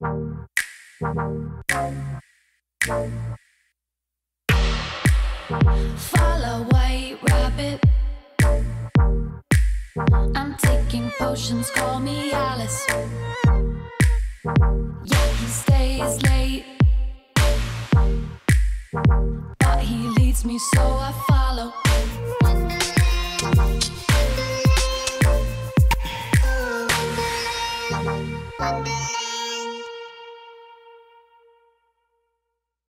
Follow White Rabbit. I'm taking potions, call me Alice. Yeah, he stays late. But he leads me, so I follow. Monday.